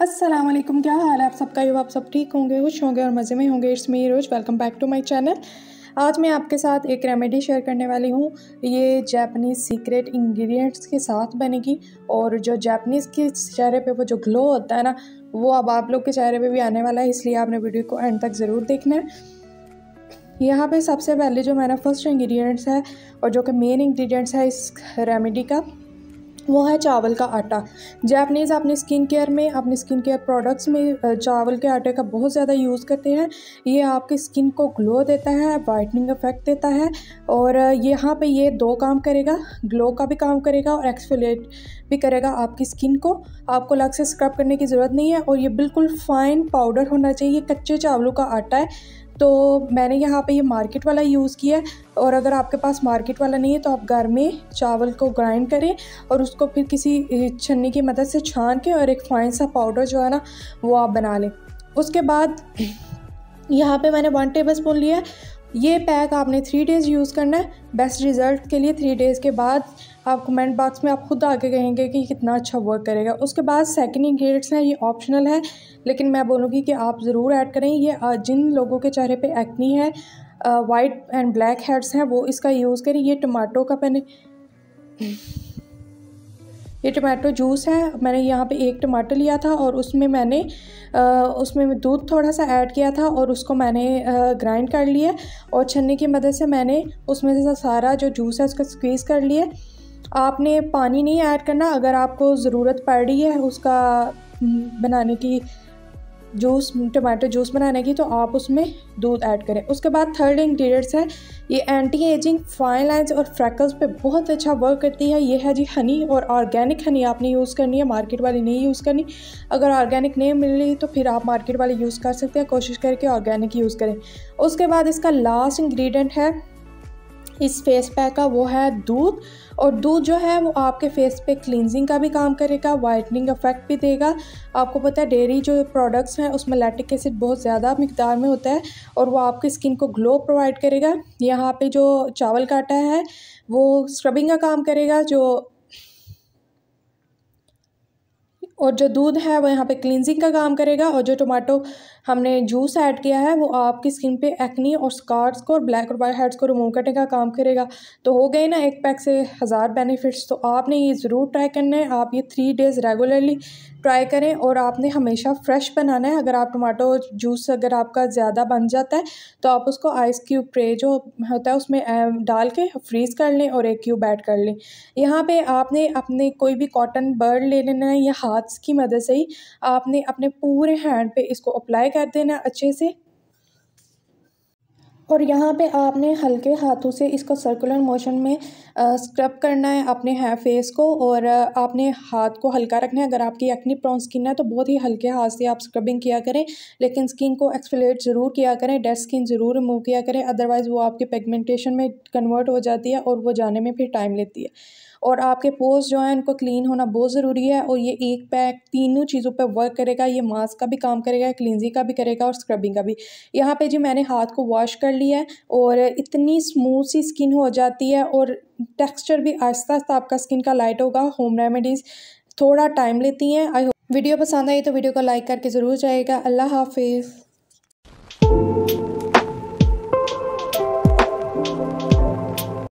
अस्सलाम वालेकुम, क्या हाल है आप सबका? यू आप सब ठीक होंगे, खुश होंगे और मज़े में होंगे। It's me Rose, welcome back to my channel. आज मैं आपके साथ एक रेमेडी शेयर करने वाली हूँ। ये जापानीज़ सीक्रेट इंग्रेडिएंट्स के साथ बनेगी और जो जापानीज़ के चेहरे पे वो जो ग्लो होता है ना, वो अब आप लोग के चेहरे पे भी आने वाला है, इसलिए आपने वीडियो को एंड तक ज़रूर देखना है। यहाँ पे सबसे पहले जो मेरा फ़र्स्ट इंग्रेडिएंट्स है और जो कि मेन इंग्रेडिएंट्स है इस रेमेडी का वो है चावल का आटा। जैपनीज़ अपने स्किन केयर में, अपने स्किन केयर प्रोडक्ट्स में चावल के आटे का बहुत ज़्यादा यूज़ करते हैं। ये आपकी स्किन को ग्लो देता है वाइटनिंग इफ़ेक्ट देता है और यहाँ पे ये दो काम करेगा ग्लो का भी काम करेगा और एक्सफोलेट भी करेगा आपकी स्किन को। आपको अलग से स्क्रब करने की ज़रूरत नहीं है और ये बिल्कुल फ़ाइन पाउडर होना चाहिए, कच्चे चावलों का आटा है। तो मैंने यहाँ पे ये मार्केट वाला यूज़ किया है और अगर आपके पास मार्केट वाला नहीं है तो आप घर में चावल को ग्राइंड करें और उसको फिर किसी छन्नी की मदद से छान के और एक फाइन सा पाउडर जो है ना, वो आप बना लें। उसके बाद यहाँ पे मैंने वन टेबल स्पून लिया है। ये पैक आपने थ्री डेज़ यूज़ करना है। बेस्ट रिज़ल्ट के लिए थ्री डेज़ के बाद आप कमेंट बॉक्स में आप खुद आके कहेंगे कि कितना अच्छा वर्क करेगा। उसके बाद सेकंड इंग्रेडिएंट्स हैं, ये ऑप्शनल है। लेकिन मैं बोलूँगी कि आप ज़रूर ऐड करें। ये जिन लोगों के चेहरे पे एक्नी है वाइट एंड ब्लैक हेड्स हैं, वो इसका यूज़ करें। ये टमाटो का मैंने ये टमाटो जूस है। मैंने यहाँ पे एक टमाटर लिया था और उसमें मैंने आ, उसमें दूध थोड़ा सा ऐड किया था और उसको मैंने ग्राइंड कर लिया और छन्नी की मदद से मैंने उसमें से सारा जो जूस है उसको स्क्वीज़ कर लिया आपने पानी नहीं ऐड करना अगर आपको ज़रूरत पड़ रही है उसका बनाने की जूस टमाटो जूस बनाने की तो आप उसमें दूध ऐड करें। उसके बाद थर्ड इंग्रेडिएंट्स है। ये एंटी एजिंग फाइन लाइन्स और फ्रैकल्स पे बहुत अच्छा वर्क करती है। ये है जी हनी और ऑर्गेनिक हनी आपने यूज़ करनी है मार्केट वाली नहीं यूज़ करनी। अगर ऑर्गेनिक नहीं मिल रही तो फिर आप मार्केट वाली यूज़ कर सकते हैं। कोशिश करके ऑर्गेनिक यूज़ करें। उसके बाद इसका लास्ट इंग्रीडियंट है इस फेस पैक का वो है दूध और दूध जो है वो आपके फेस पे क्लिनजिंग का भी काम करेगा वाइटनिंग इफ़ेक्ट भी देगा। आपको पता है डेयरी जो प्रोडक्ट्स हैं, उसमें लैटिक एसिड बहुत ज़्यादा मकदार में होता है और वो आपकी स्किन को ग्लो प्रोवाइड करेगा। यहाँ पे जो चावल काटा है, वो स्क्रबिंग का काम करेगा, जो और जो दूध है वो यहाँ पे क्लिनजिंग का काम करेगा और जो टोमेटो हमने जूस ऐड किया है, वो आपकी स्किन पे एक्नी और स्कार्स को और ब्लैक और वाइट हेड्स को रिमूव करने का काम करेगा। तो हो गए ना एक पैक से हज़ार बेनिफिट्स तो आपने ये ज़रूर ट्राई करना है। आप ये थ्री डेज़ रेगुलरली ट्राई करें और आपने हमेशा फ्रेश बनाना है। अगर आप टमाटो जूस अगर आपका ज़्यादा बन जाता है तो आप उसको आइस क्यूब ट्रे जो होता है उसमें डाल के फ्रीज़ कर लें और एक क्यूब ऐड कर लें। यहाँ पे आपने अपने कोई भी कॉटन बर्ड ले लेना है या हाथ की मदद से ही आपने अपने पूरे हैंड पे इसको अप्लाई कर देना अच्छे से। और यहाँ पे आपने हल्के हाथों से इसको सर्कुलर मोशन में स्क्रब करना है अपने है फेस को और आपने हाथ को हल्का रखना है। अगर आपकी एक्नी प्रॉन स्किन है तो बहुत ही हल्के हाथ से आप स्क्रबिंग किया करें, लेकिन स्किन को एक्सफिलेट ज़रूर किया करें डेड स्किन ज़रूर रिमूव किया करें अदरवाइज़ वो आपके पेगमेंटेशन में कन्वर्ट हो जाती है और वो जाने में फिर टाइम लेती है। और आपके पोज जो हैं, उनको क्लीन होना बहुत ज़रूरी है और ये एक पैक तीनों चीज़ों पर वर्क करेगा। ये मास्क का भी काम करेगा क्लीनजिंग का भी करेगा और स्क्रबिंग का भी। यहाँ पे जी मैंने हाथ को वॉश कर लिया है और इतनी स्मूथ सी स्किन हो जाती है और टेक्सचर भी आहिस्ता आहिस्ता आपका स्किन का लाइट होगा होम रेमेडीज़ थोड़ा टाइम लेती हैं। आई होप वीडियो पसंद आई तो वीडियो को लाइक करके ज़रूर जाएगा अल्लाह हाफिज़।